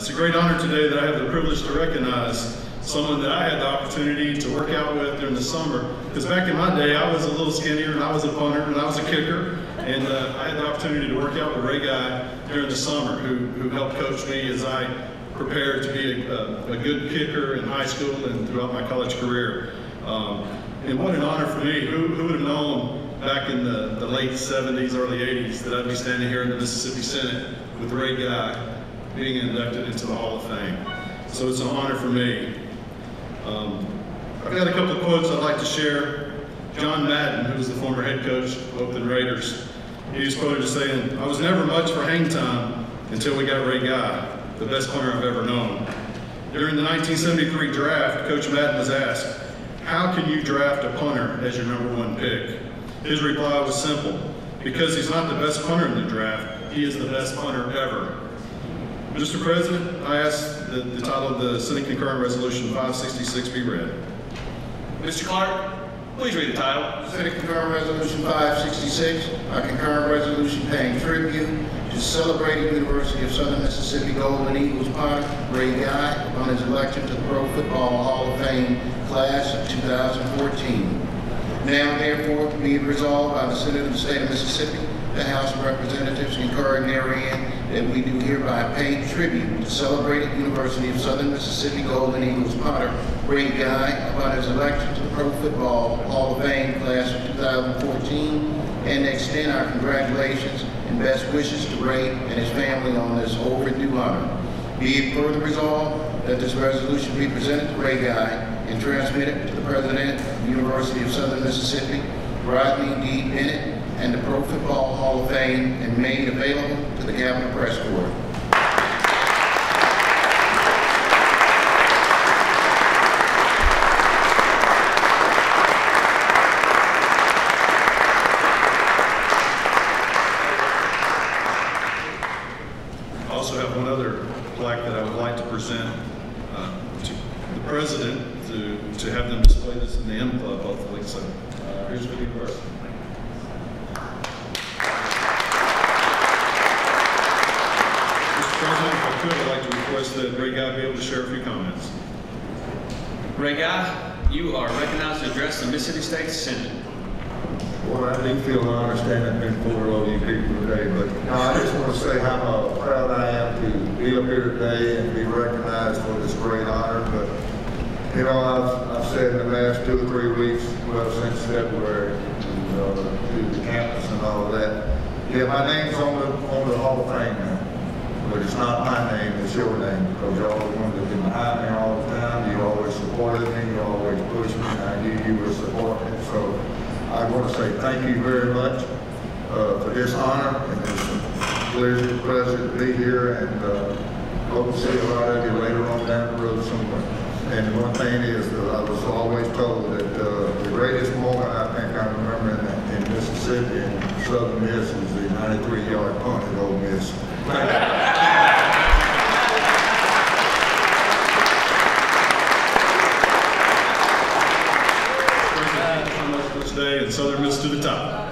it's a great honor today that I have the privilege to recognize someone that I had the opportunity to work out with during the summer. Because back in my day, I was a little skinnier and I was a punter and I was a kicker. And uh, I had the opportunity to work out with Ray Guy during the summer who, who helped coach me as I prepared to be a, a, a good kicker in high school and throughout my college career. Um, and what an honor for me. Who, who would have known back in the, the late 70s, early 80s that I'd be standing here in the Mississippi Senate with Ray Guy being inducted into the Hall of Fame. So it's an honor for me. Um, I've got a couple of quotes I'd like to share. John Madden, who was the former head coach of Oakland Raiders, he was quoted as saying, I was never much for hang time until we got Ray Guy, the best punter I've ever known. During the 1973 draft, Coach Madden was asked, how can you draft a punter as your number one pick? His reply was simple, because he's not the best punter in the draft, he is the best punter ever. Mr. President, I ask that the title of the Senate concurrent resolution 566 be read. Mr. Clark, please read the title. Senate concurrent resolution 566, a concurrent resolution paying tribute to celebrating University of Southern Mississippi Golden Eagles punter Ray Guy upon his election to the Pro Football Hall of Fame class of 2014. Now therefore be it resolved by the Senate of the State of Mississippi, the House of Representatives concurring therein, that we do hereby pay tribute to the celebrated University of Southern Mississippi Golden Eagles punter Ray Guy upon his election to the Pro Football Hall of Fame class of 2014, and extend our congratulations and best wishes to Ray and his family on this overdue honor. Be it further resolved that this resolution be presented to Ray Guy and transmit it to the President of the University of Southern Mississippi, Rodney D. Bennett, and the Pro Football Hall of Fame, and made available to the Capitol Press Corps. I also have one other plaque that I would like to present uh, to the president to, to have them display this in the M Club hopefully. So uh, here's for you first. Mr. President, if I could, I'd like to request that Ray Guy be able to share a few comments. Ray Guy, you are recognized to address the Mississippi State Senate. Well, I do feel an honor standing before all you people today, but no, I just want to say how uh, proud I am to be up here today and be recognized for this great honor. But, you know, I've, I've said in the last two or three weeks, well, since February, to, uh, to the campus and all of that, yeah, my name's on the, on the Hall of Fame now. But it's not my name, it's your name, because y'all ones that been behind me all the time. You always supported me, you always pushed me, and I knew you would support me. So I want to say thank you very much uh, for this honor, and it's a pleasure, pleasure to be here, and uh, hope to see a lot of you later on down the road somewhere. And the one thing is, uh, I was always told that uh, the greatest moment I think I remember in, in Mississippi in Southern Miss was the 93-yard punt at Ole Miss. Thank you so much for and Southern Miss to the top.